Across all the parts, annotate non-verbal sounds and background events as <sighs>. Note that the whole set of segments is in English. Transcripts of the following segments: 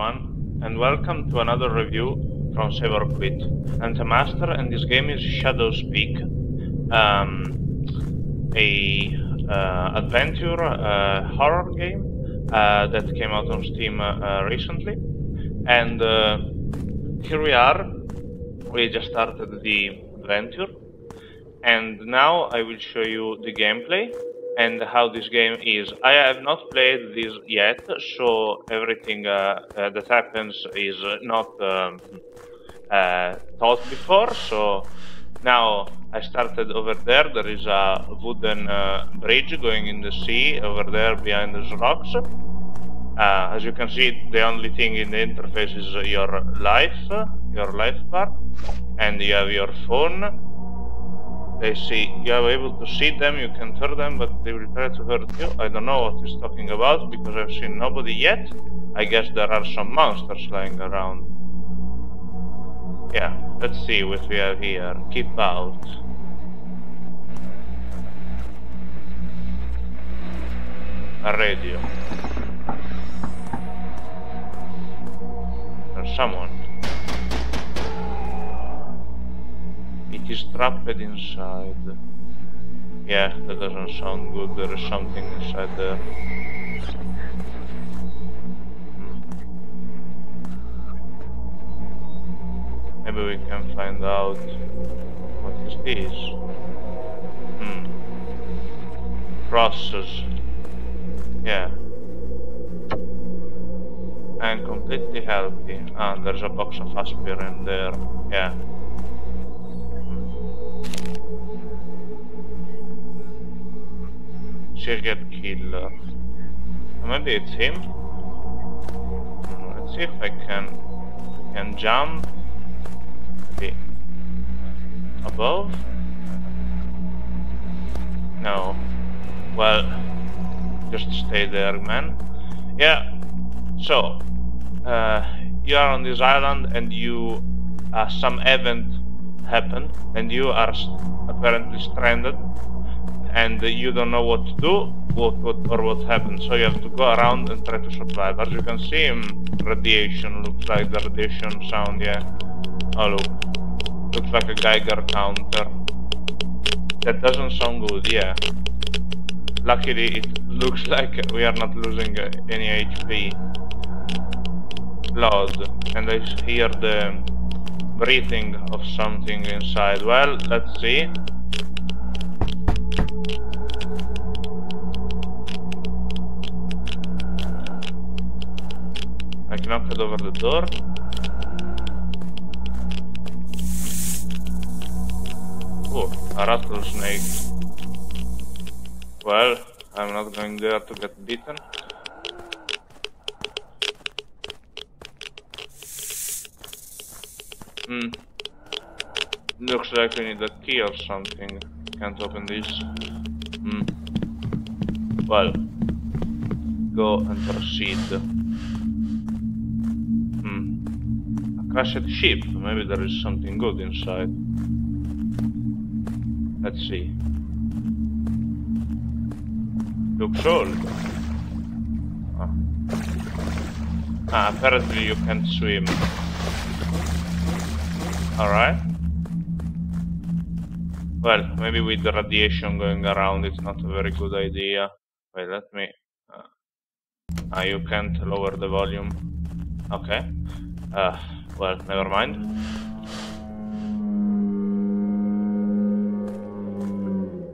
everyone, and welcome to another review from Save or Quit. I'm the master, and this game is Shadows Peak, um, a uh, adventure uh, horror game uh, that came out on Steam uh, recently. And uh, here we are. We just started the adventure, and now I will show you the gameplay and how this game is. I have not played this yet, so everything uh, uh, that happens is not um, uh, taught before. So now I started over there. There is a wooden uh, bridge going in the sea over there behind those rocks. Uh, as you can see, the only thing in the interface is your life, your life bar, and you have your phone they see you are able to see them, you can hurt them, but they will try to hurt you. I don't know what he's talking about because I've seen nobody yet. I guess there are some monsters lying around. Yeah, let's see what we have here. Keep out. A radio. There's someone. It is trapped inside. Yeah, that doesn't sound good. There is something inside there. Hmm. Maybe we can find out what is this. Hmm. Crosses. Yeah. And completely healthy. Ah, there's a box of aspirin there. Yeah. Serial killer. Maybe it's him. Let's see if I can can jump maybe above. No. Well, just stay there, man. Yeah. So, uh, you are on this island and you uh, some event happened and you are apparently stranded and you don't know what to do what, what or what happened. So you have to go around and try to survive. As you can see um, radiation looks like the radiation sound yeah. Oh look looks like a Geiger counter. That doesn't sound good yeah. Luckily it looks <laughs> like we are not losing uh, any HP loud. And I hear the breathing of something inside well let's see I knocked over the door. Oh, a rattlesnake. Well, I'm not going there to get beaten. Hmm. Looks like we need a key or something. Can't open this. Hmm. Well, go and proceed. A crashed ship. Maybe there is something good inside. Let's see. Looks old. Ah. ah, apparently you can't swim. Alright. Well, maybe with the radiation going around it's not a very good idea. Wait, let me... Uh, ah, you can't lower the volume. Okay. Uh, well, never mind.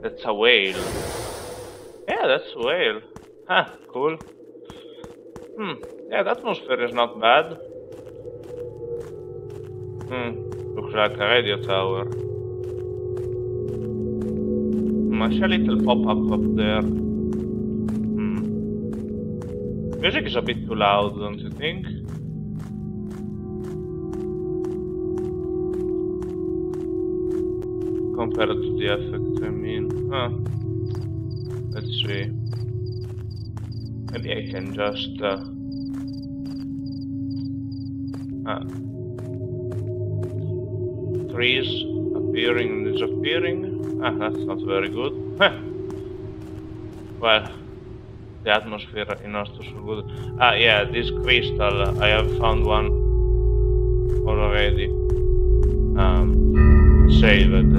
That's a whale. Yeah, that's a whale. Huh, cool. Hmm, yeah, the atmosphere is not bad. Hmm, looks like a radio tower. See a little pop-up up there. Hmm. Music is a bit too loud, don't you think? compared to the effect, I mean. Huh. Let's see. Maybe I can just... Uh, uh, trees appearing and disappearing. Ah, that's not very good. Well, the atmosphere in Oslo so good. Ah, yeah, this crystal, I have found one already. Um, saved.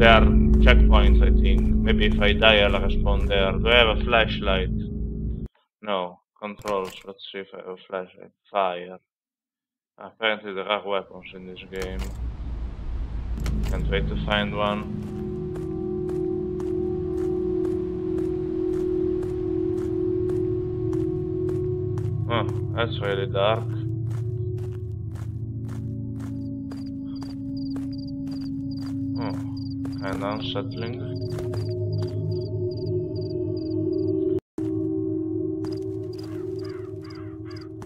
There are checkpoints, I think. Maybe if I die, I'll respawn there. Do I have a flashlight? No. Controls. Let's see if I have a flashlight. Fire. Apparently there are weapons in this game. Can't wait to find one. Oh, that's really dark. Oh, kinda unsettling.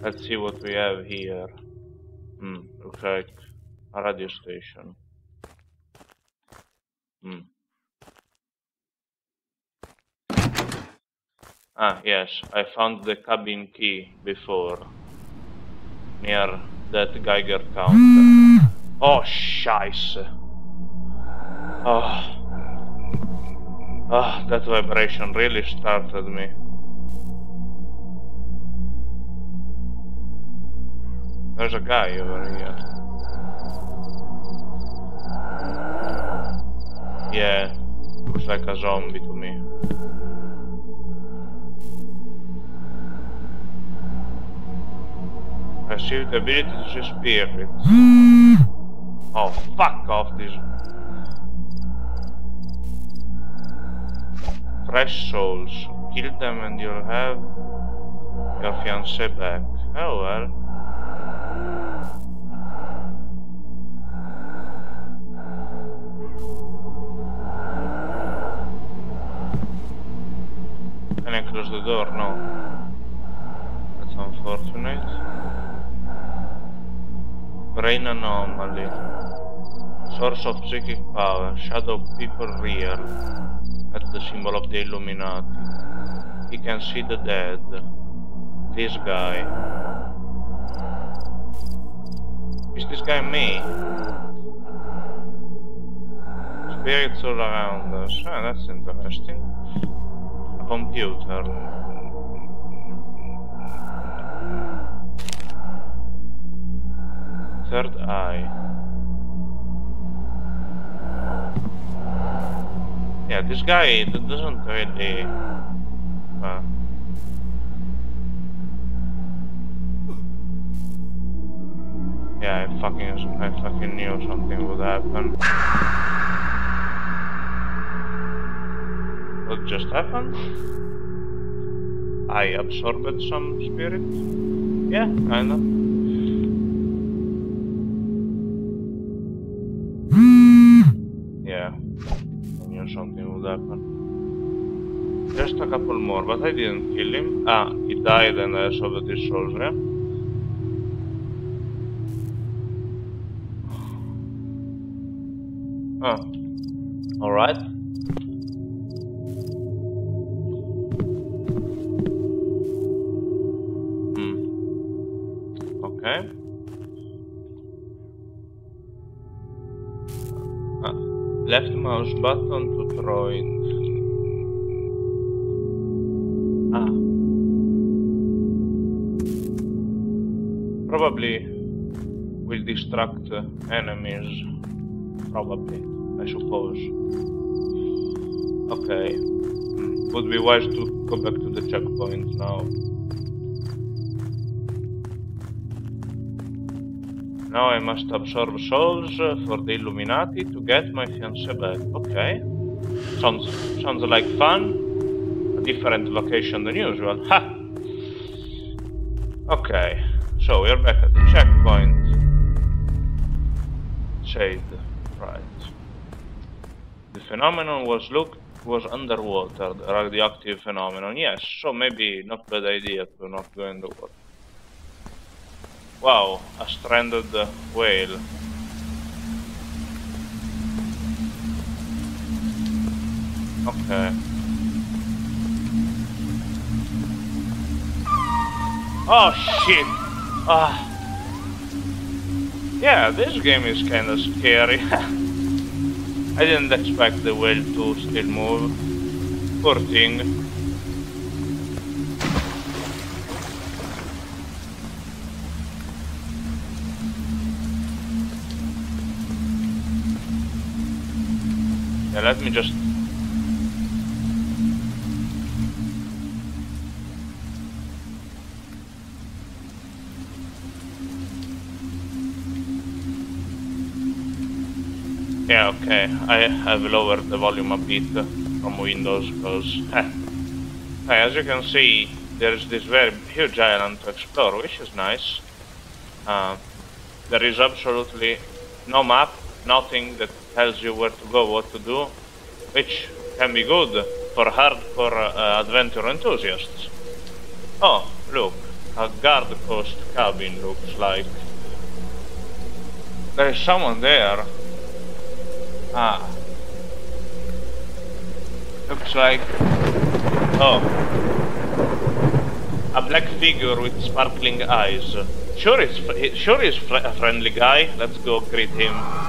Let's see what we have here. Hmm, looks like a radio station. Hmm. Ah, yes, I found the cabin key before. Near that Geiger counter. Oh, scheiße. Oh. Ah, that vibration really started me. There's a guy over here. Yeah, looks like a zombie to me. Receive the ability to see spirits. Hmm. Oh, fuck off this. Fresh souls. Kill them and you'll have your fiancé back. Oh well. Close the door? No. That's unfortunate. Brain anomaly. Source of psychic power. Shadow people real. That's the symbol of the Illuminati. He can see the dead. This guy. Is this guy me? Spirits all around us. Ah, that's interesting. Computer. Third eye. Yeah, this guy doesn't really. Uh, yeah, I fucking, I fucking knew something would happen. What just happened? I absorbed some spirit? Yeah, I knew something would happen. Just a couple more, but I didn't kill him. Ah, he died and I saw his souls, yeah? Oh. Alright. Mouse button to throw it. Ah. Probably will distract enemies. Probably, I suppose. Okay. Would be wise to go back to the checkpoint now. Now I must absorb souls for the Illuminati to get my fiancé back. Okay. Sounds sounds like fun. A different vacation than usual. Ha! Okay. So we're back at the checkpoint. Shade. Right. The phenomenon was looked was underwater, the radioactive phenomenon. Yes, so maybe not bad idea to not go in the water. Wow, a stranded whale. Okay. Oh shit! Ah. Yeah, this game is kinda scary. <laughs> I didn't expect the whale to still move. Poor thing. Yeah, let me just... Yeah, okay. I have lowered the volume a bit from Windows because... as you can see, there's this very huge island to explore, which is nice. Uh, there is absolutely no map, nothing that tells you where to go, what to do, which can be good for hardcore uh, adventure enthusiasts. Oh, look, a guard post cabin looks like. There is someone there. Ah. Looks like... Oh. A black figure with sparkling eyes. Sure is, sure he's a friendly guy. Let's go greet him.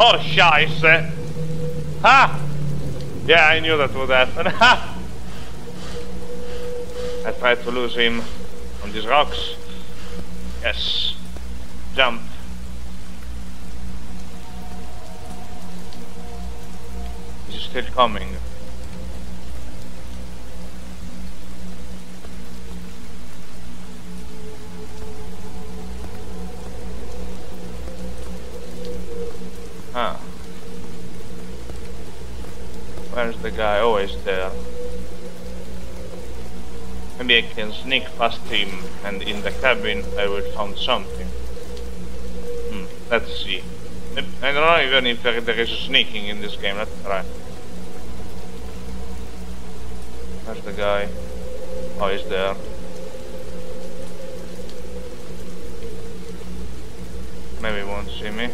Oh, scheiße! Ha! Yeah, I knew that would happen. <laughs> Ha! I tried to lose him on these rocks. Yes. Jump. He's still coming. Where's the guy? Always there. Maybe I can sneak past him and in the cabin I will find something. Hmm, let's see. I don't know even if there is sneaking in this game, let's try. Where's the guy? Oh, he's there. Maybe he won't see me.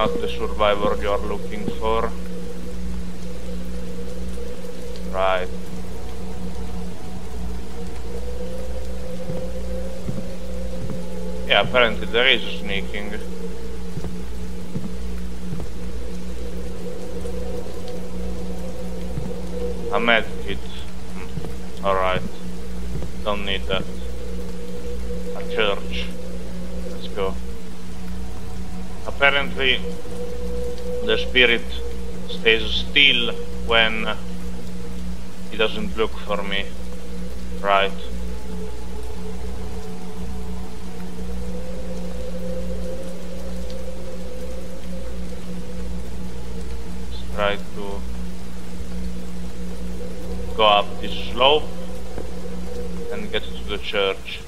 Not the survivor you're looking for. Right. Yeah, apparently there is sneaking. A medkit. Hmm. Alright. Don't need that. A church. Apparently the spirit stays still when he doesn't look for me. Right. Try to go up this slope and get to the church.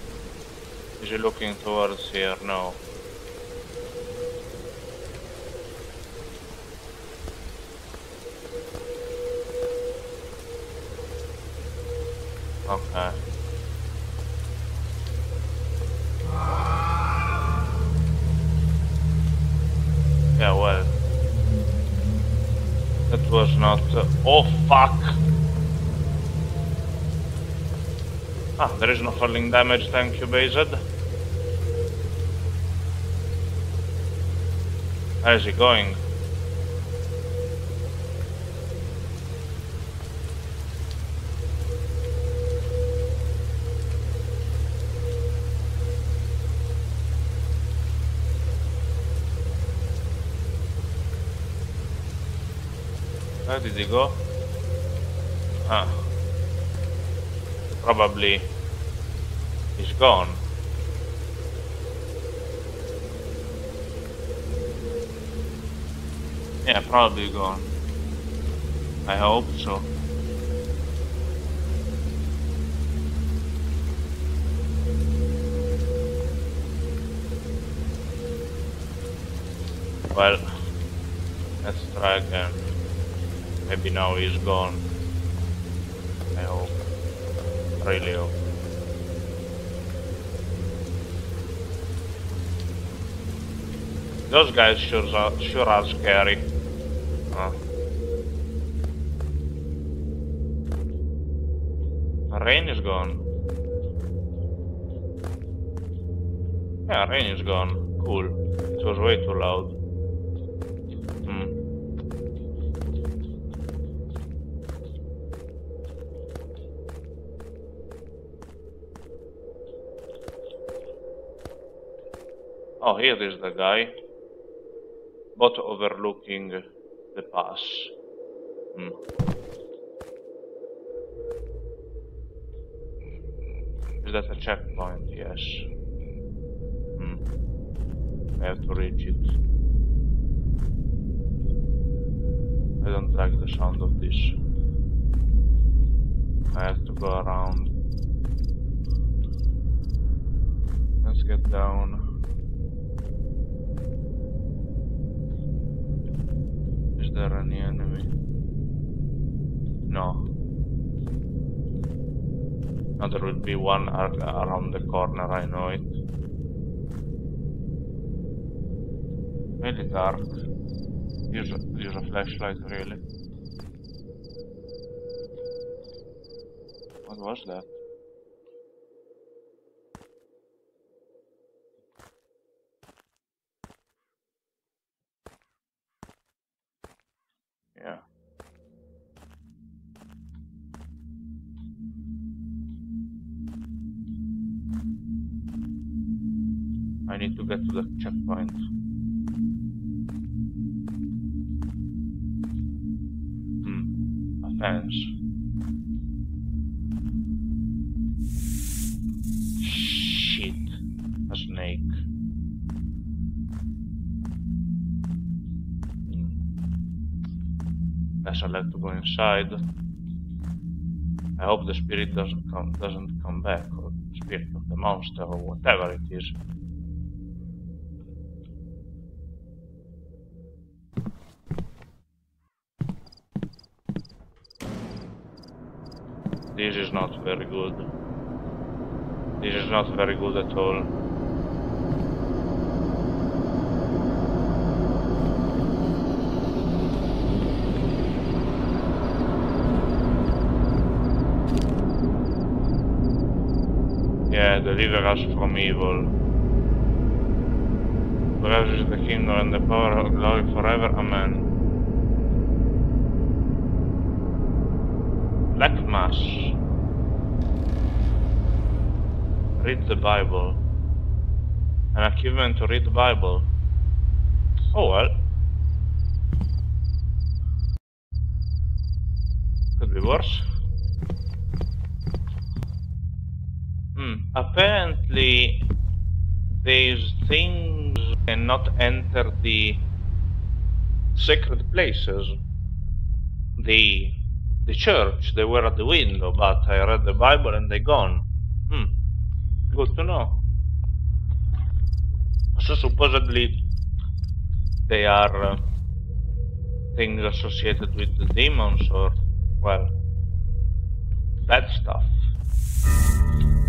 Is he looking towards here? No. Oh, fuck! Ah, there is no falling damage, thank you, Bazed. Where is he going? Did he go? Ah. Probably he's gone. Yeah, probably gone. I hope so. Well, let's try again. Maybe now he's gone. I hope. Really hope. Those guys sure are, sure are scary. Huh. Rain is gone. Yeah, rain is gone. Cool. It was way too loud. Oh, here is the guy. Both overlooking the pass. Hmm. Is that a checkpoint? Yes. Hmm. I have to reach it. I don't like the sound of this. I have to go around. Let's get down. There any enemy? No. Now there will be one ar around the corner, I know it. Really dark. Use a, use a flashlight, really. What was that? I'll have to go inside. I hope the spirit doesn't come doesn't come back, or the spirit of the monster, or whatever it is. This is not very good. This is not very good at all. Yeah, deliver us from evil. Us is the kingdom and the power of glory forever. Amen. Black Mass. Read the Bible. An achievement to read the Bible. Oh well. Could be worse. Apparently, these things cannot enter the sacred places. The the church. They were at the window, but I read the Bible and they gone. Hmm. Good to know. So supposedly they are uh, things associated with the demons or, well, bad stuff.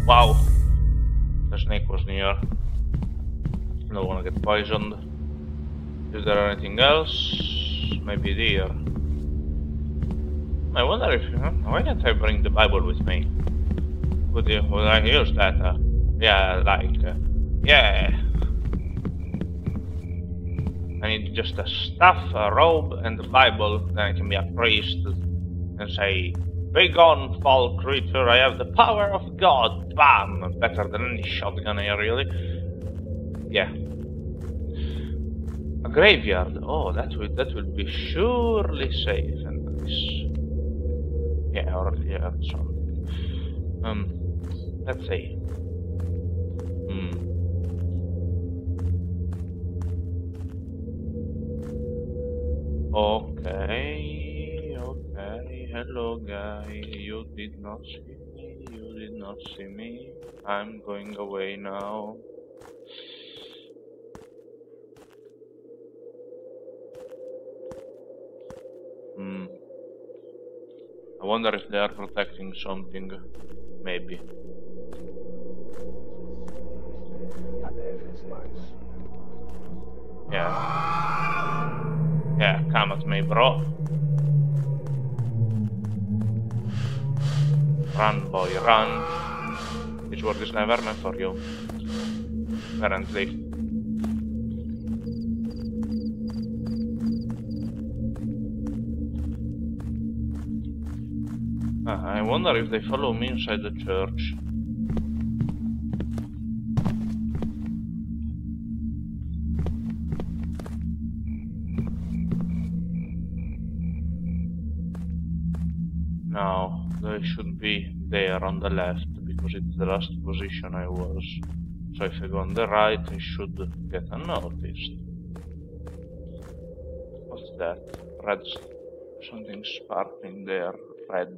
Wow. The snake was near. Don't wanna get poisoned. Is there anything else? Maybe deer. I wonder if huh? why can't I bring the Bible with me? Would you would I use that? Uh, yeah, like uh, yeah. I need just a staff, a robe, and the Bible. Then I can be a priest and say, "Begone, foul creature! I have the power of God." Bam! Better than any shotgun here, really. Yeah. A graveyard. Oh, that will that will be surely safe and nice. Yeah, or yeah, something. Um, let's see. Hmm. Okay. Hello, guy. You did not see me. You did not see me. I'm going away now. Hmm. I wonder if they are protecting something. Maybe. Yeah. Yeah, come at me, bro. Run, boy, run. This world is never meant for you. Apparently. Ah, I wonder if they follow me inside the church. They should be there on the left because it's the last position I was. So if I go on the right, I should get unnoticed. What's that? Red... Something sparkling there. Red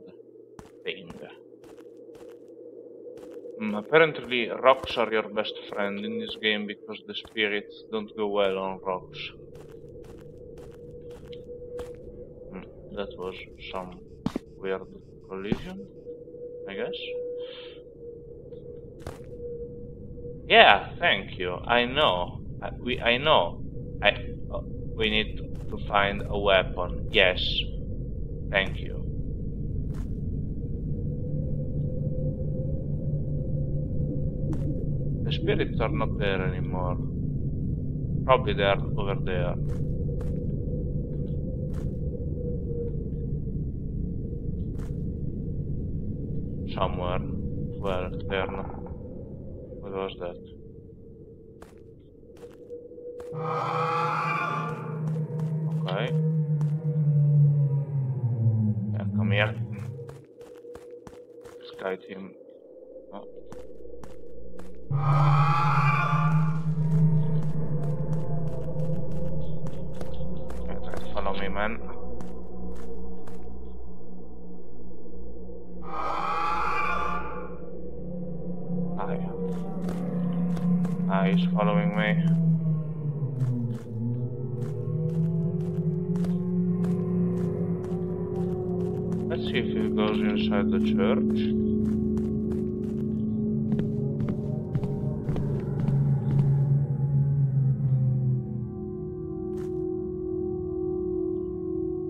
thing. Mm, apparently rocks are your best friend in this game because the spirits don't go well on rocks. Mm, that was some weird collision, I guess. Yeah, thank you. I know. I, we, I know. I, uh, we need to find a weapon. Yes. Thank you. The spirits are not there anymore. Probably they are over there. Somewhere. Well, there. What was that? Okay. Yeah, come here. Sky team. Oh. He's following me. Let's see if he goes inside the church.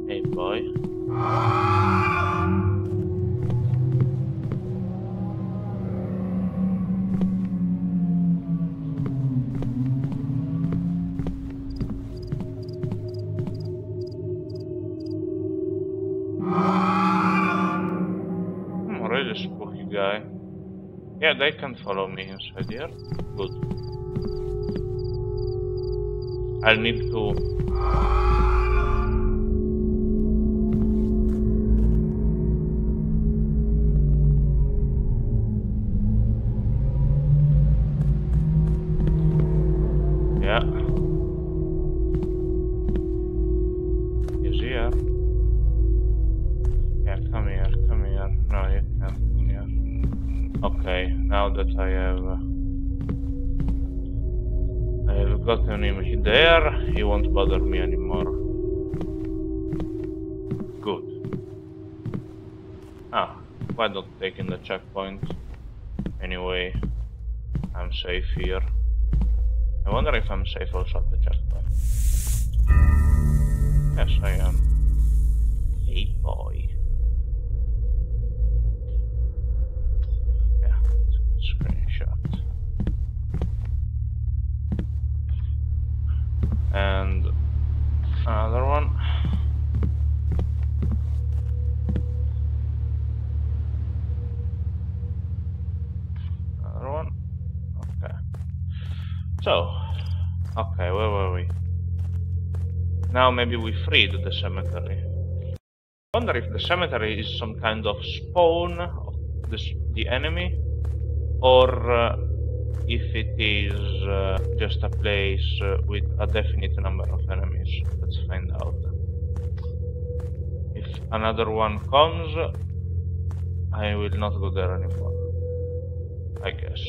Hey boy. Yeah, they can follow me inside here. Good. I'll need to won't bother me anymore. Good. Ah, why not taking the checkpoint? Anyway, I'm safe here. I wonder if I'm safe also at the checkpoint. Yes, I am. Hey boy. Yeah, screenshot. And another one. Another one. Okay. So, okay, where were we? Now maybe we freed the cemetery. I wonder if the cemetery is some kind of spawn of the, s- the enemy, or uh, if it is uh, just a place uh, with a definite number of enemies. Let's find out. If another one comes, I will not go there anymore. I guess.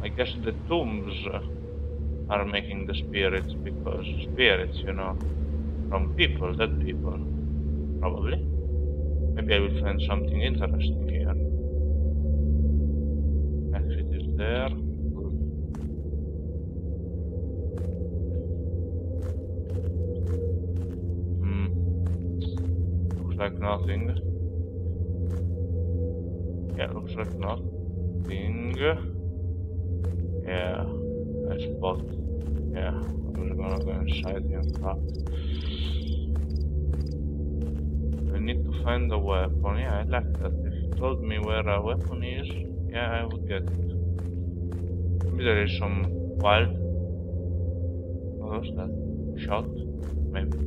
I guess the tombs uh, are making the spirits because spirits, you know, from people, dead people. Probably. Maybe I will find something interesting here. Exit is there. Good. Hmm. Looks like nothing. Yeah, looks like nothing. Yeah, I spot. Yeah, I'm gonna go inside in fact. I need to find a weapon. Yeah, I like that. If you told me where a weapon is, yeah, I would get it. Maybe there is some wild. Oh, what was that? Shot? Maybe.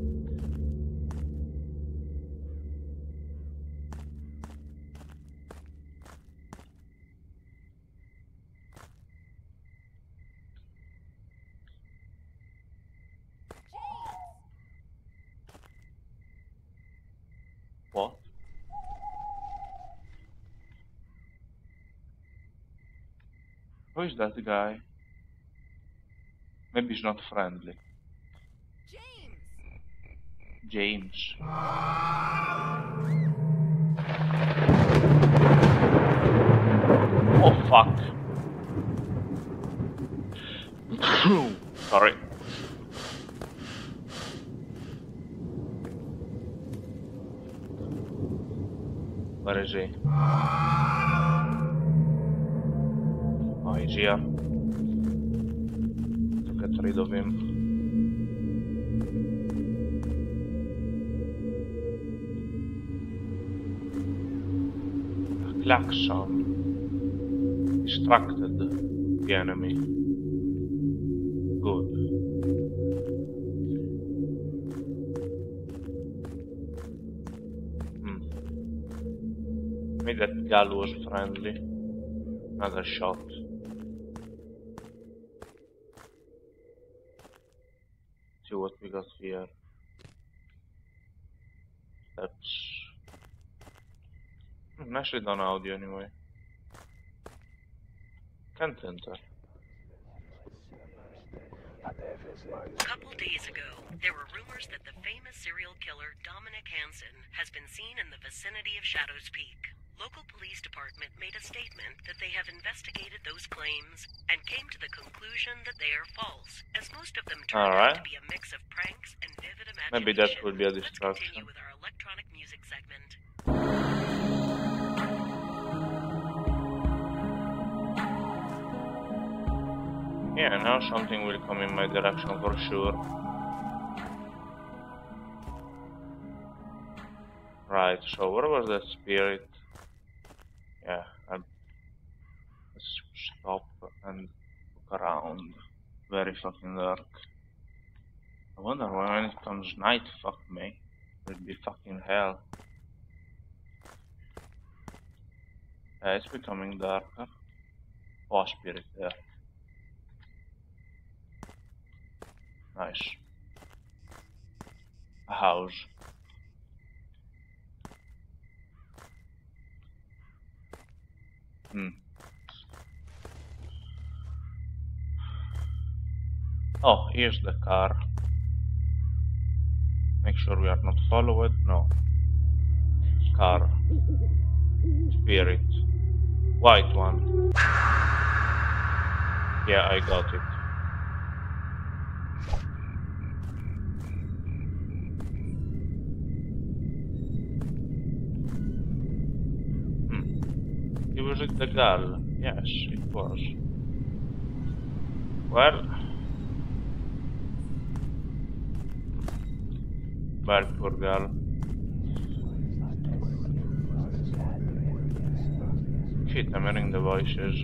What? Who is that guy? Maybe he's not friendly. James! James. Oh fuck. <coughs> Sorry. Where is he? He's. To get rid of him. Klaxon. Distracted the enemy. Good. Hmm. Maybe that gal was friendly. Another shot. See what we got here. That's Nicely done audio anyway. Can't enter. A couple days ago, there were rumors that the famous serial killer Dominic Hansen has been seen in the vicinity of Shadows Peak. Local police department made a statement that they have investigated those claims and came to the conclusion that they are false, as most of them turn Alright. out to be a mix of pranks and vivid imagination. Maybe that will be a Let's distraction. continue with our electronic music segment. Yeah, now something will come in my direction for sure. Right, so where was that spirit? Yeah, I'll let's stop and look around. Very fucking dark. I wonder when it comes night, fuck me. It'll be fucking hell. Yeah, it's becoming darker. Oh, spirit there. Nice. A house. Hmm. Oh, here's the car. Make sure we are not followed. No. Car. Spirit. White one. Yeah, I got it. The girl? Yes, it was. Well. Well, poor girl. Shit, I'm hearing the voices.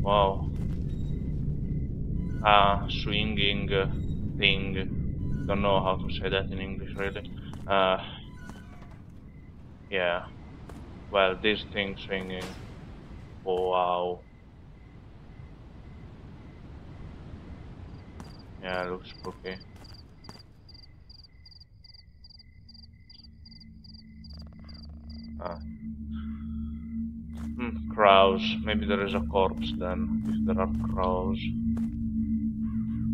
Wow. Ah, swinging thing. Don't know how to say that in English really. Uh, yeah. Well, this thing swinging. Oh, wow. Yeah, looks spooky. Ah. Hmm, crows. Maybe there is a corpse then, if there are crows.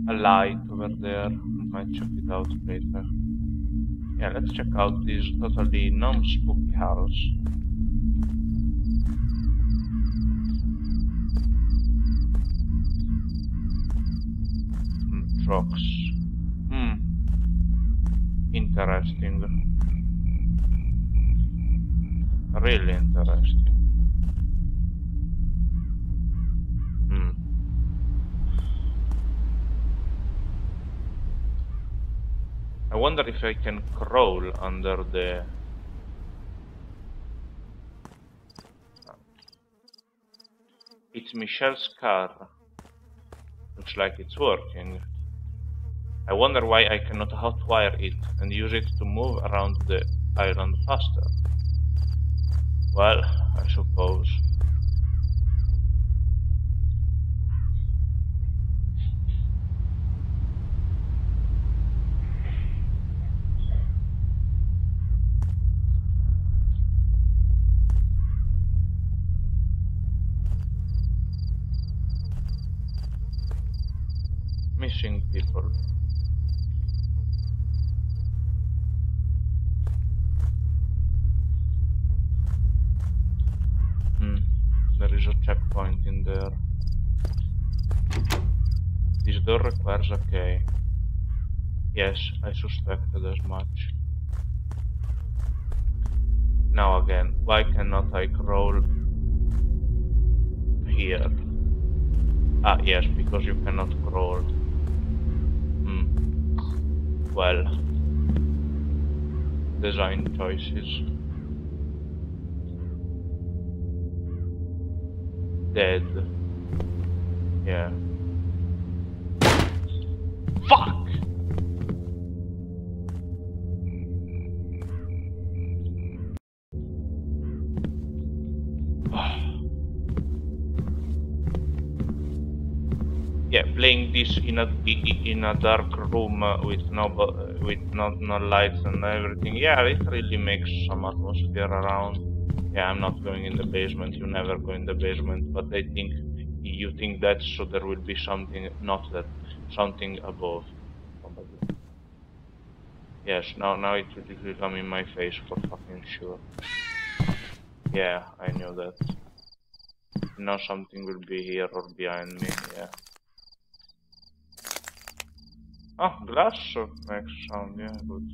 A light over there. Might check it out later. Yeah, let's check out this totally non-spooky house. Hmm, trucks. Hmm. Interesting. Really interesting. Hmm. I wonder if I can crawl under the... It's Michelle's car. Looks like it's working. I wonder why I cannot hotwire it and use it to move around the island faster. Well, I suppose. Missing people. Hmm, there is a checkpoint in there. This door requires a key. Yes, I suspected as much. Now again, why cannot I crawl here? Ah, yes, because you cannot crawl. Well. Design choices. Dead. Yeah. Fuck! Playing this in a in a dark room uh, with no with no no lights and everything. Yeah, it really makes some atmosphere around. Yeah, I'm not going in the basement. You never go in the basement, but I think you think that so there will be something not that something above. Yes, now now it will come in my face for fucking sure. Yeah, I knew that. Now something will be here or behind me. Yeah. Oh, glass sound, yeah, good.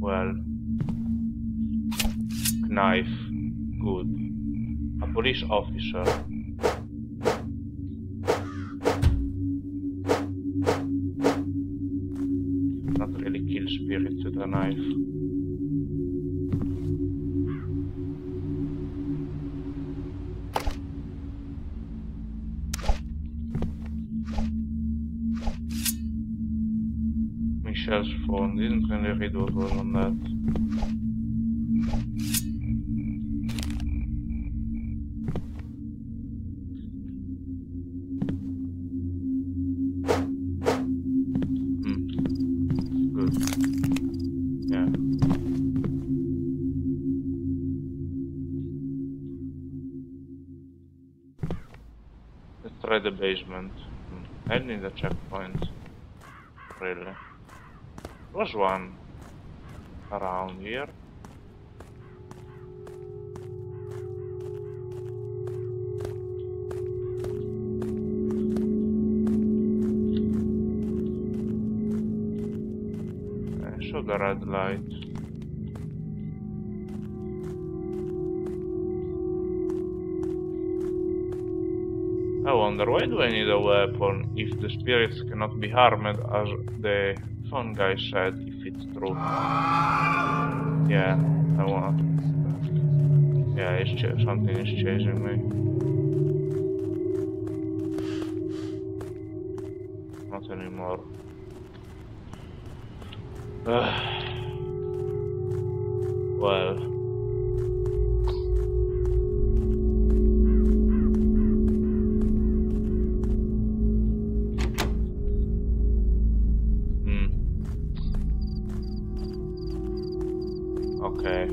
Well. Knife. Good. A police officer. Not really kill spirits with a knife. Yeah. Let's try the basement. Hmm. I need checkpoint. Really. Was one around here? Uh, I the red light. I wonder why do I need a weapon if the spirits cannot be harmed as the guy said it's true. Yeah, I want. Yeah, it's something is chasing me. Not anymore. well. Okay.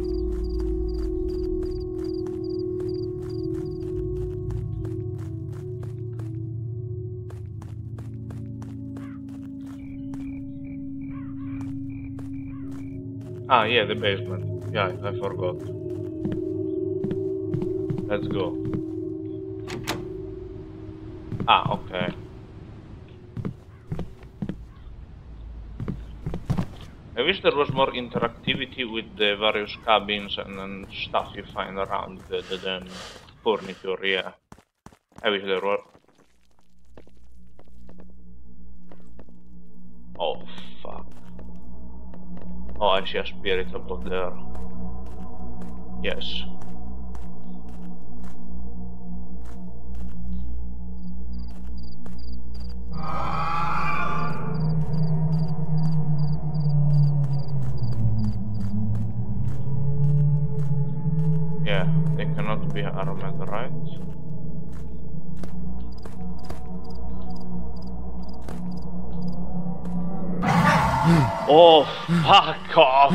Ah, yeah, the basement. Yeah, I forgot. Let's go. Ah, okay. I wish there was more interactivity with the various cabins and, and stuff you find around the, the, the furniture, yeah. I wish there were. Oh, fuck. Oh, I see a spirit above there. Yes. They cannot be armed, right? oh, fuck off!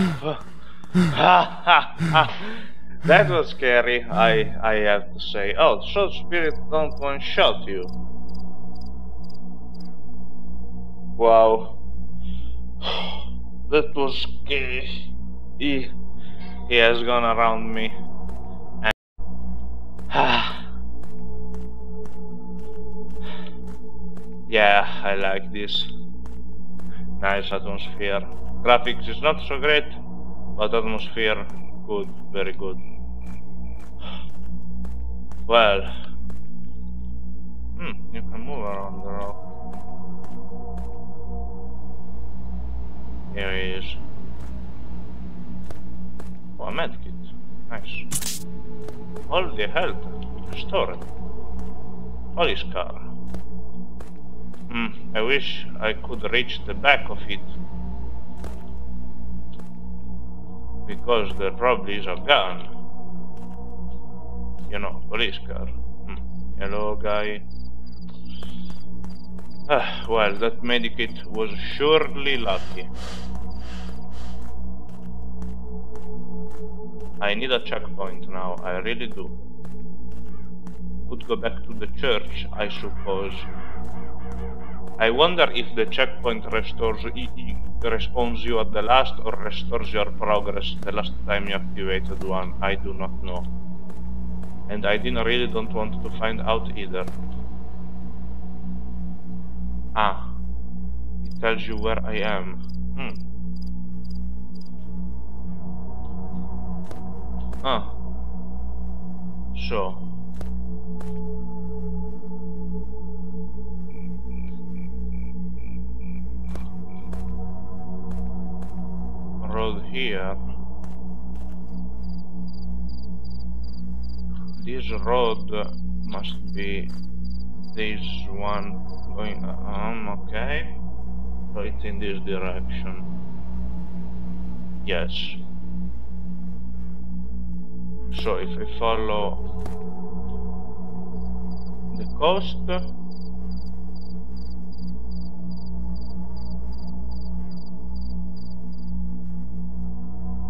<laughs> that was scary, I I have to say. Oh, so spirit don't one shot you. Wow. <sighs> That was scary. He, he has gone around me. Yeah, I like this. Nice atmosphere. Graphics is not so great, but atmosphere good, very good. Well, hmm, you can move around the rock. Here he is. Oh, a medkit. Nice. All the health restored. Police car. Hmm, I wish I could reach the back of it. Because there probably is a gun. You know, police car. Hmm. Hello, guy. Ah, well, that medikit was surely lucky. I need a checkpoint now, I really do. Could go back to the church, I suppose. I wonder if the checkpoint restores respawns you at the last or restores your progress the last time you activated one. I do not know. And I didn't really don't want to find out either. Ah. It tells you where I am. Hmm. Ah. So. Road here. This road must be this one going on, okay? So it's in this direction. Yes. So if I follow the coast,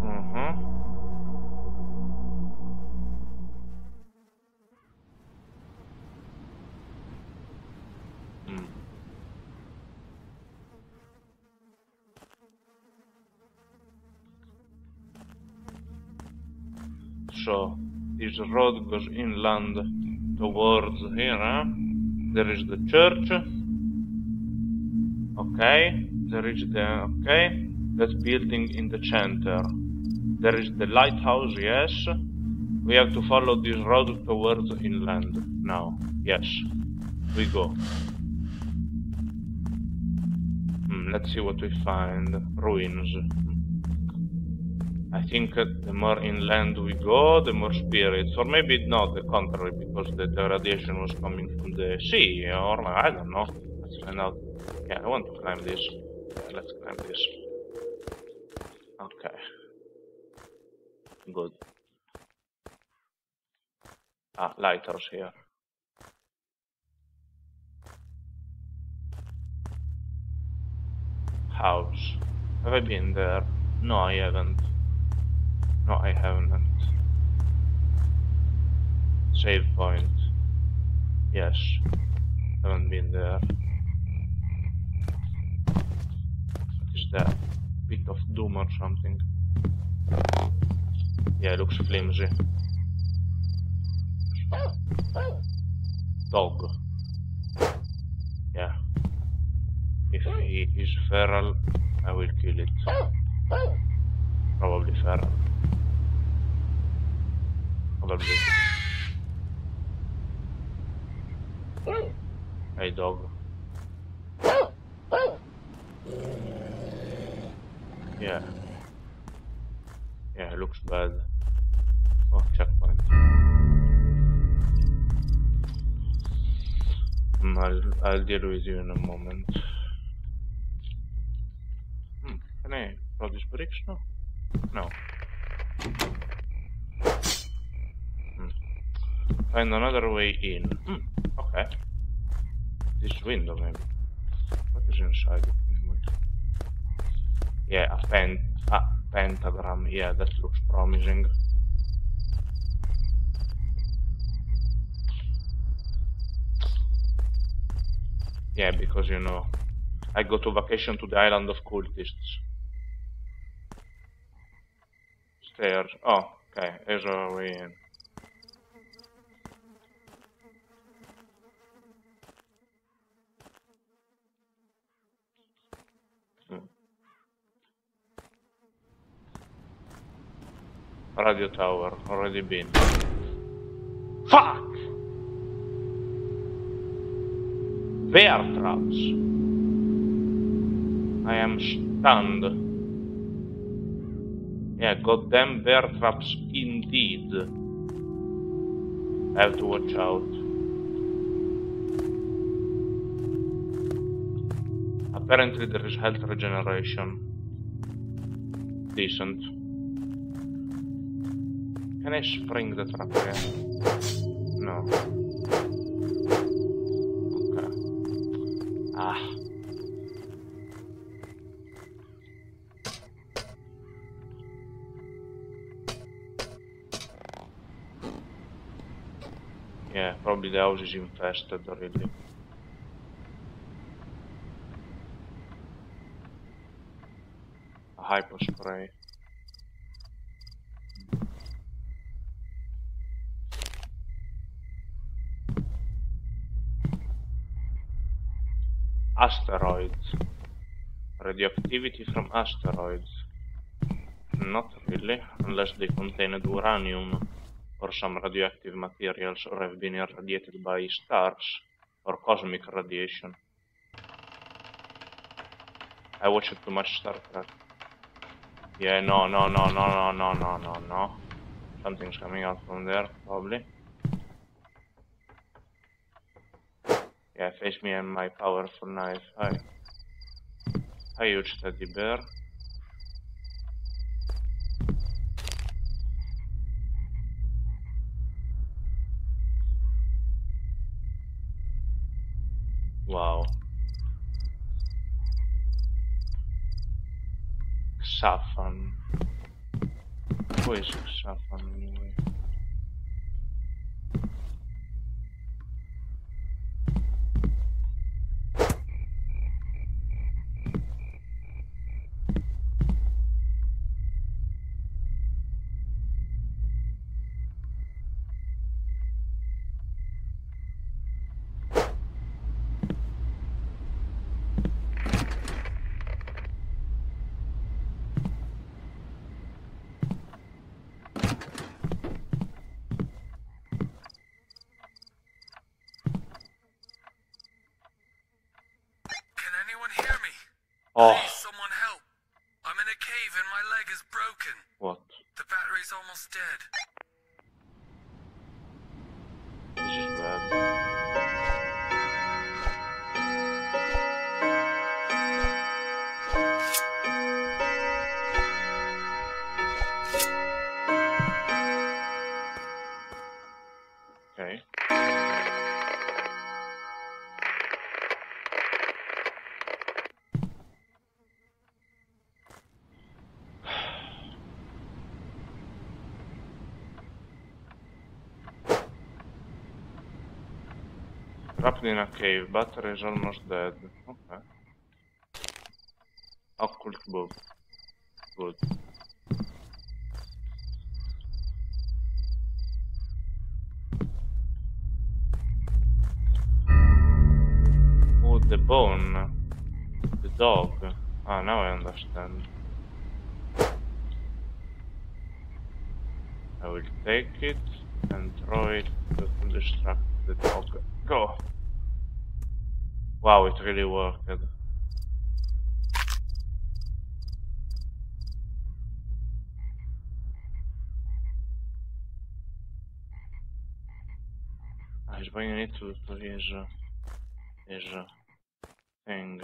Mm-hmm. So, this road goes inland towards here, huh? There is the church. Okay, there is the, okay, that building in the center. There is the lighthouse, yes. We have to follow this road towards inland now. Yes, we go. Hmm, let's see what we find. Ruins. I think the more inland we go, the more spirits. Or maybe not the contrary, because the, the radiation was coming from the sea, or I don't know. Let's find out. Yeah, I want to climb this. Let's climb this. Okay. Good. Ah, lighters here. House. Have I been there? No, I haven't. No, I haven't. Save point. Yes. Haven't been there. What is that? Bit of doom or something? Yeah, looks flimsy. Dog. Yeah. If he is feral, I will kill it. Probably feral. Probably. Hey dog. Yeah. Yeah, looks bad. Oh, checkpoint. Mm, I'll, I'll deal with you in a moment. Hmm, can I throw these bricks now? No. Hmm. Find another way in. Hmm, okay. This window, maybe. What is inside it, anyway? Yeah, a pen, a pentagram. Yeah, that looks promising. Yeah, because you know, I go to vacation to the island of cultists. Stairs. Oh, okay. Here's our way in. Hmm. Radio tower, already been. Fuck! Bear traps. I am stunned. Yeah, goddamn bear traps indeed. Have to watch out. Apparently there is health regeneration. Decent. Can I spring the trap again? No. Yeah, probably the house is infested already. A hypo spray. Asteroids. Radioactivity from asteroids. Not really, unless they contained uranium or some radioactive materials or have been irradiated by stars or cosmic radiation. I watched too much Star Trek. Yeah, no, no, no, no, no, no, no, no, no. Something's coming out from there, probably. Yeah, face me and my powerful knife. Hi. Hi, huge teddy bear. pues, Trapped in a cave, battery is almost dead. Okay. Occult book. Good. Oh, the bone. The dog. Ah, now I understand. I will take it and throw it to distract the dog. Go! Wow, it really worked. I just you need to, to his, uh, his thing.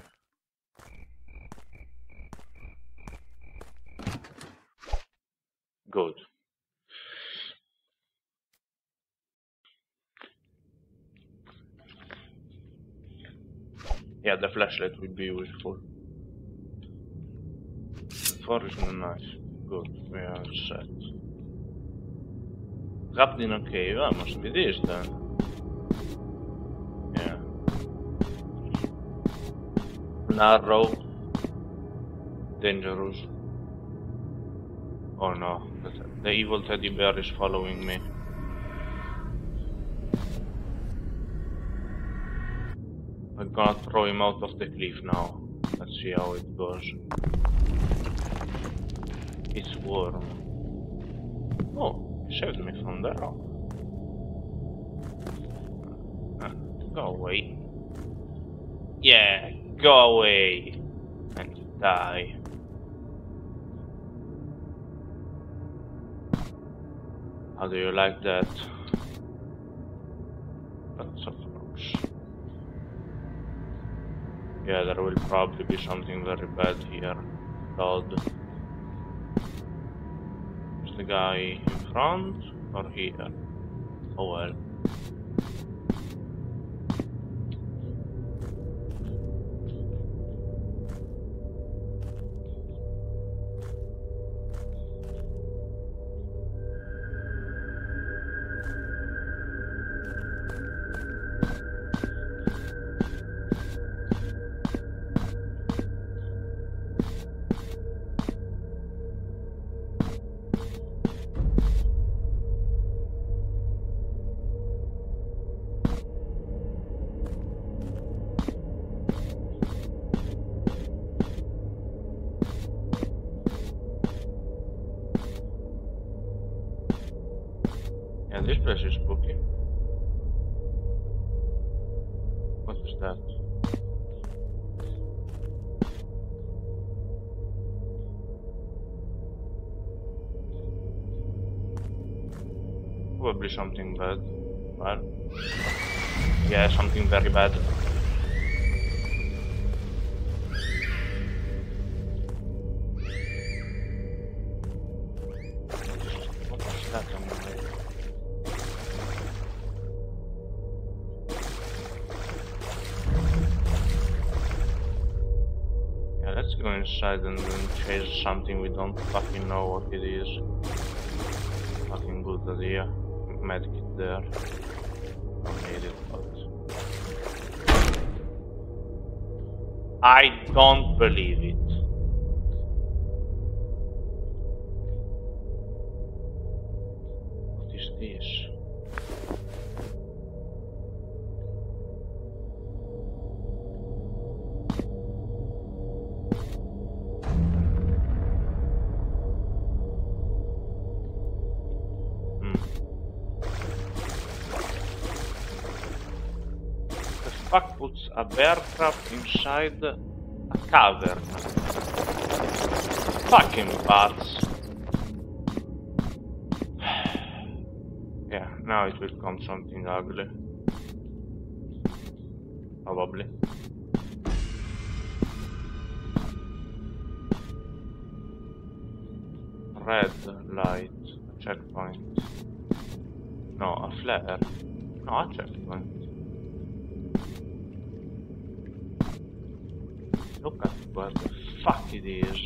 Good. Yeah, the flashlight will be useful. Floor is nice. Good, we are set. Trapped in a cave, must be this then. Yeah. Narrow. Dangerous. Oh no, the evil teddy bear is following me. I'm gonna throw him out of the cliff now. Let's see how it goes. It's warm. Oh, saved me from the rock. Uh, go away. Yeah, go away. And die. How do you like that? Lots of rocks. Yeah, there will probably be something very bad here. Loud. Is the guy in front or here? Oh well. Something bad. Well, yeah, something very bad. What inside and chase something we don't fucking know what it is. Fucking good idea. Medkit there. Need it, but... I don't believe it. Puts a bear trap inside a cavern? Fucking bats. <sighs> yeah, now it will come something ugly. Probably. Red light, checkpoint. No, a flare. No, a checkpoint. Look at where the fuck it is.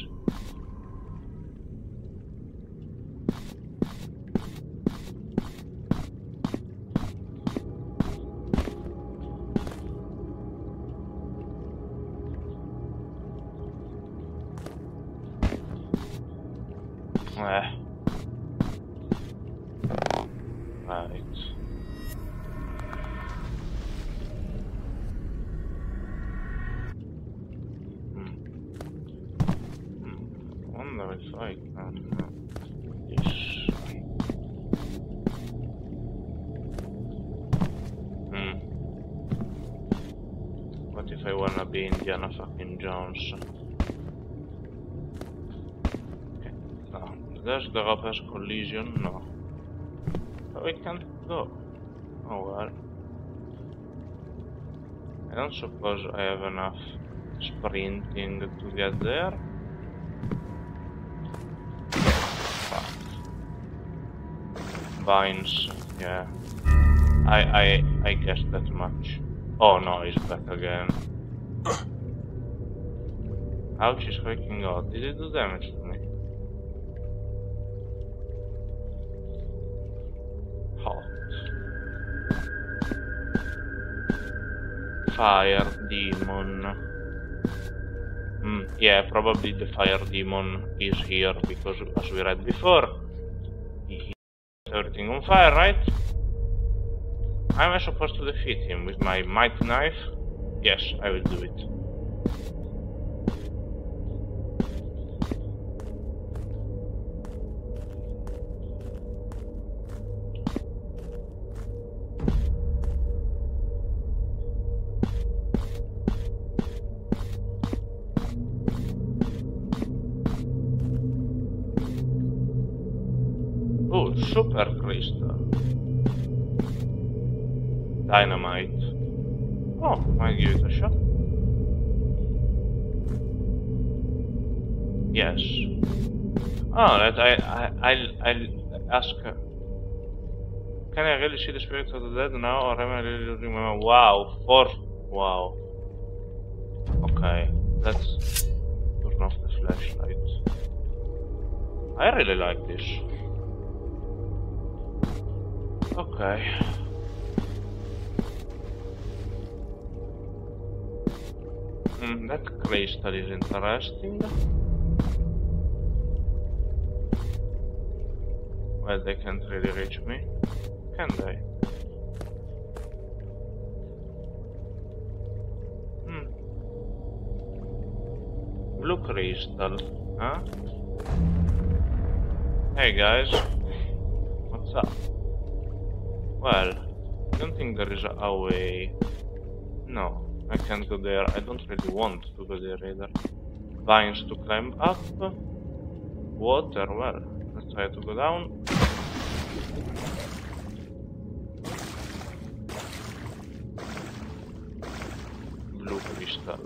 Okay. There's the Roper's collision? No. It can't go. Oh well. I don't suppose I have enough sprinting to get there. Vines, yeah. I I I guess that much. Oh no, he's back again. Ouch, he's freaking out. Did it do damage to me? Hot. Fire demon. Hmm, yeah, probably the fire demon is here because, as we read before, he everything on fire, right? Am I supposed to defeat him with my might knife? Yes, I will do it. Dynamite. Oh, might give it a shot. Yes. Oh, that I I I'll, I'll ask her. Can I really see the spirits of the dead now, or am I really losing my mind? Wow, four. Wow. Okay, let's turn off the flashlight. I really like this. Okay. Hmm, that crystal is interesting. Well, they can't really reach me, can they? Hmm. Blue crystal, huh? Hey guys, what's up? Well, I don't think there is a way. No, I can't go there. I don't really want to go there either. Vines to climb up. Water, well, let's try to go down. Blue crystal.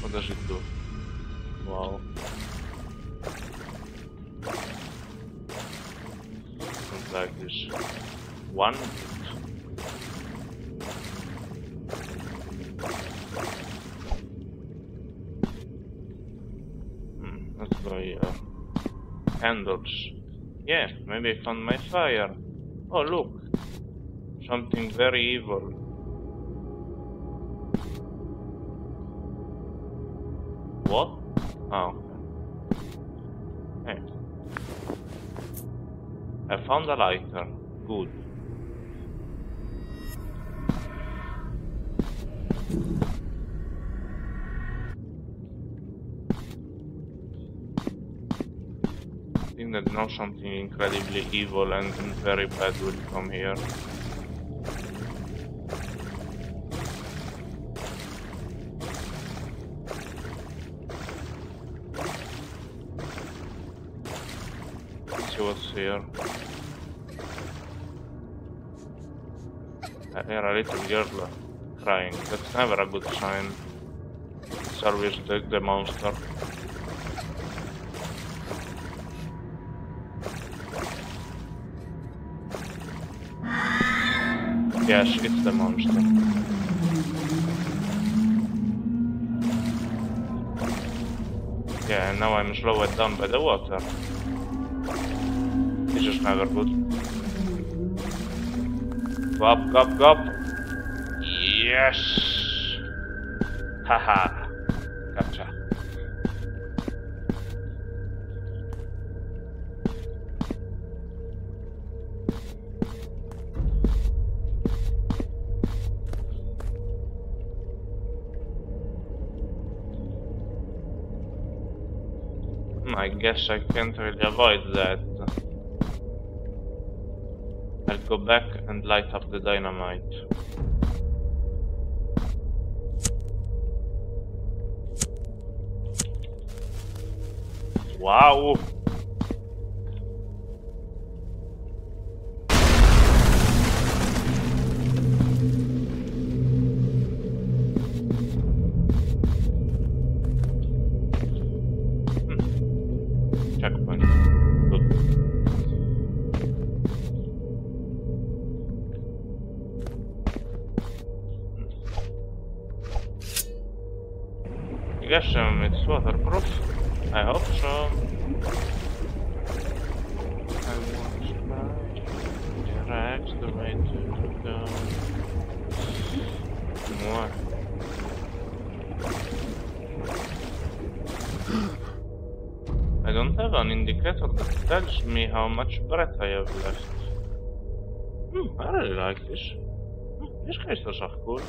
What does it do? Wow. Something like this. One Hmm, let's go here. Candles. Yeah, maybe I found my fire. Oh, look. Something very evil. What? Oh. Hey. I found a lighter. Good. That now something incredibly evil and very bad will come here. Let's see what's here. I hear a little girl crying. That's never a good sign. Always the, the monster. Yes, it's the monster. Yeah, and now I'm slowed down by the water. This is never good. Go up, go up, go up. Yes! Haha. I guess I can't really avoid that. I'll go back and light up the dynamite. Wow! How much breath I have left. Hmm, I really like this. Hmm, these crystals are cool.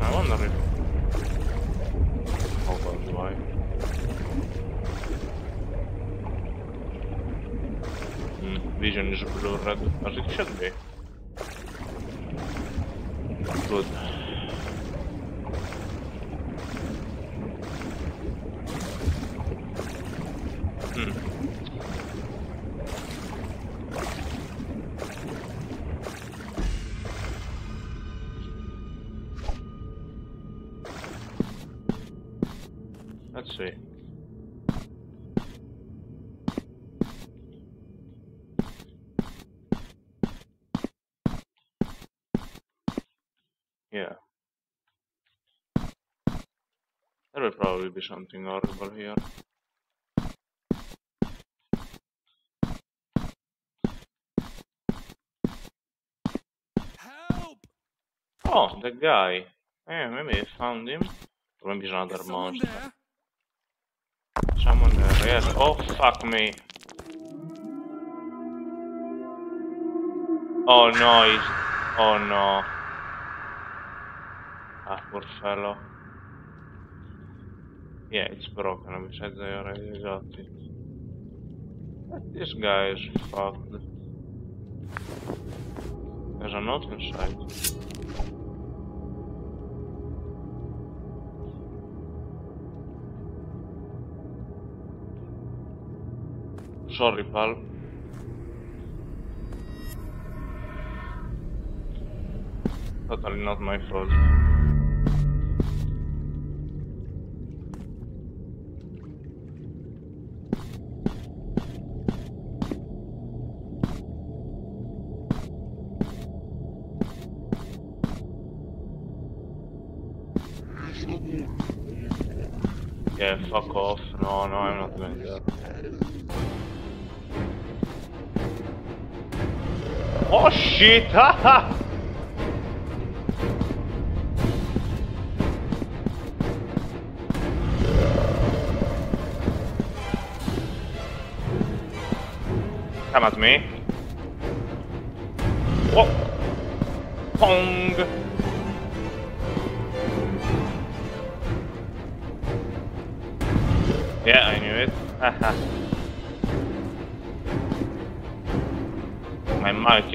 I wonder if... Oh god, why? Hmm, vision is blurred, as it should be. Yeah. There will probably be something horrible here. Help! Oh, the guy. Yeah, maybe I found him. Or maybe another Is someone monster. there? Someone there, yes. Oh, fuck me. Oh no, he's... Oh no. Ah, poor fellow. Yeah, it's broken, besides I already got it. But this guy is fucked. There's a note inside. Sorry, pal. Totally not my fault. Shit! Haha! <laughs> Come at me.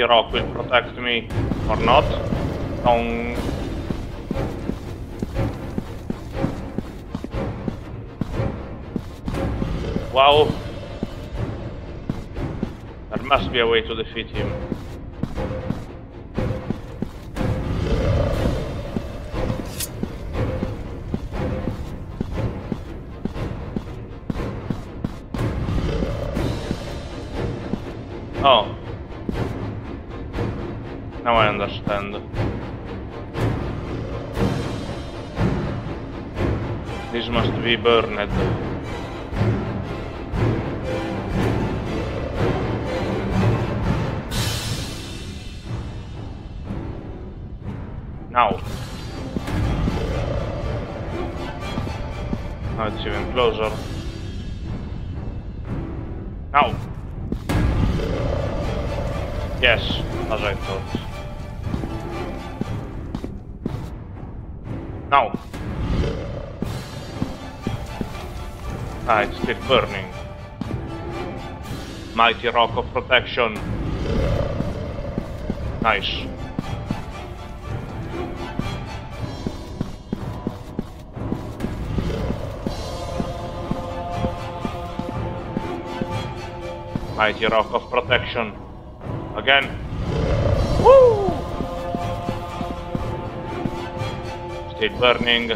Rock will protect me. Or not. Pong. Wow. There must be a way to defeat him. Understand. This must be burned. Mighty rock of protection. Nice. Mighty rock of protection. Again. Woo! Still burning.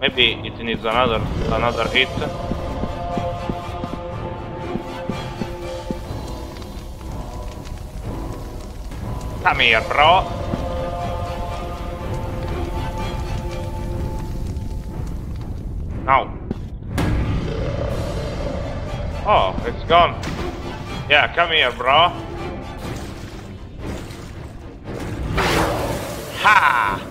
Maybe it needs another another hit. Come here, bro. Now. Oh, it's gone. Yeah, come here, bro. Ha!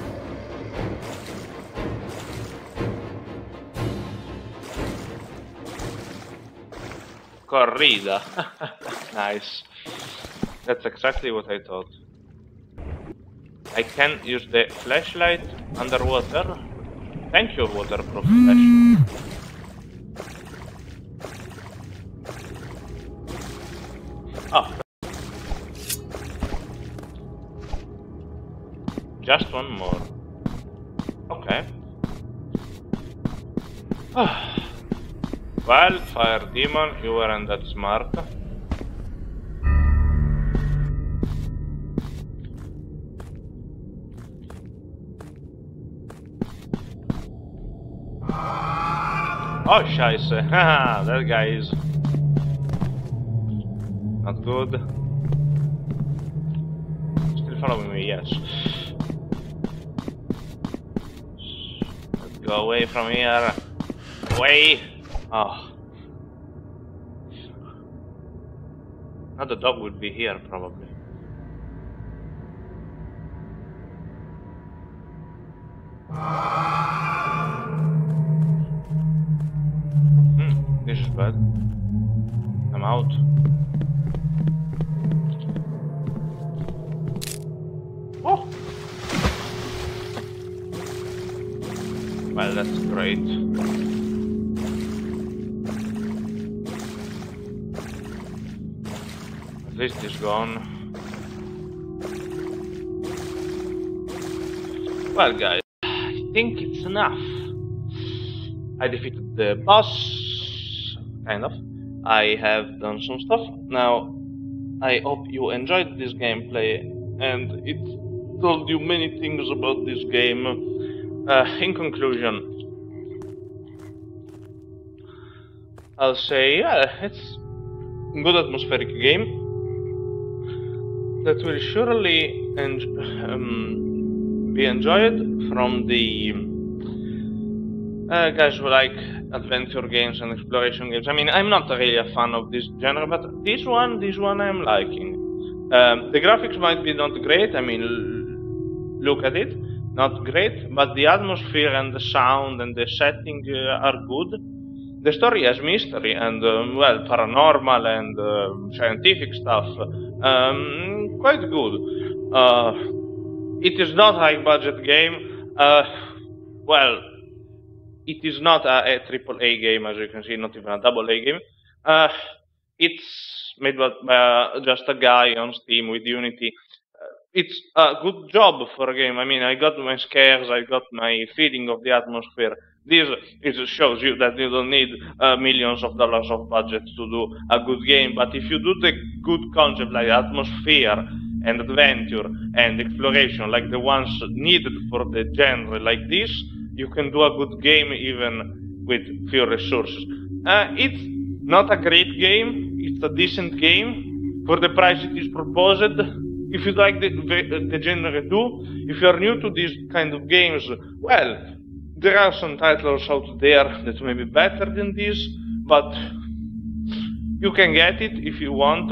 Corrida. <laughs> nice. That's exactly what I thought. I can use the flashlight underwater. Thank you, waterproof flashlight. Oh. Just one more. Okay. Ah. well, Fire Demon, you weren't that smart. Oh, scheiße. <laughs> Haha, that guy is... Not good. Still following me, yes. Let's go away from here. Away! Ah. Oh. Now the dog would be here, probably. This is. I'm out. Oh! Well, that's great. At least he's gone. Well, guys, I think it's enough. I defeated the boss kind of. I have done some stuff. Now, I hope you enjoyed this gameplay and it told you many things about this game. Uh, in conclusion, I'll say, yeah, it's a good atmospheric game that will surely um, be enjoyed from the uh, guys who like adventure games and exploration games. I mean, I'm not really a fan of this genre, but this one, this one I'm liking. Um, the graphics might be not great. I mean, look at it, not great, but the atmosphere and the sound and the setting uh, are good. The story has mystery and um, well, paranormal and uh, scientific stuff. Um, quite good. Uh, it is not high budget game. Uh, well, it is not a, a triple A game, as you can see, not even a double A game. Uh, it's made by uh, just a guy on Steam with Unity. Uh, it's a good job for a game. I mean, I got my scares, I got my feeling of the atmosphere. This it shows you that you don't need uh, millions of dollars of budget to do a good game. But if you do the good concept like atmosphere and adventure and exploration, like the ones needed for the genre like this, you can do a good game even with few resources. Uh, it's not a great game, it's a decent game. For the price it is proposed, if you like the, the genre too, if you are new to these kind of games, well, there are some titles out there that may be better than this, but you can get it if you want.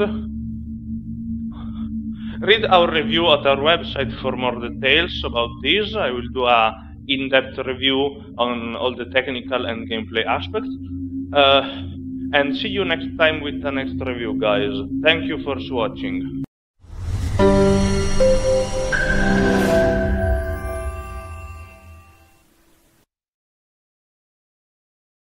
Read our review at our website for more details about this. I will do a in-depth review on all the technical and gameplay aspects. Uh, and see you next time with the next review, guys. Thank you for watching.